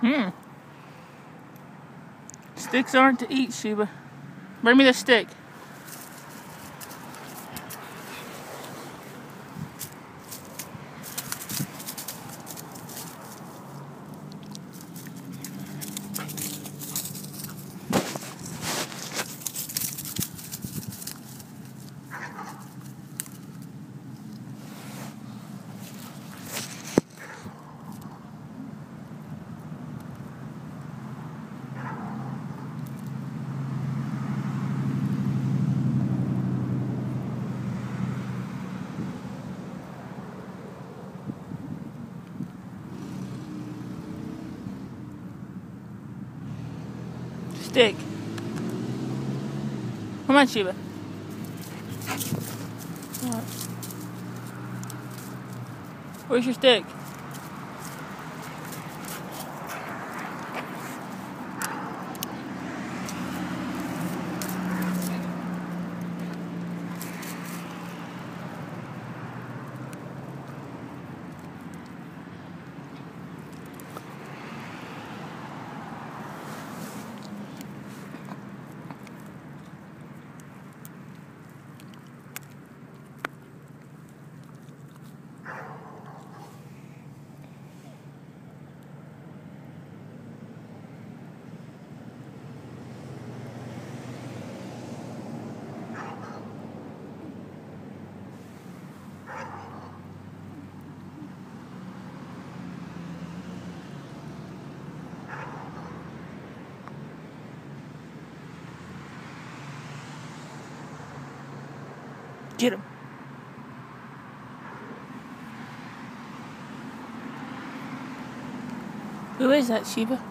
Hmm. Sticks aren't to eat, Sheba. Bring me the stick. Stick. Come on, Sheba. Where's your stick? Get him. Who is that, Sheba?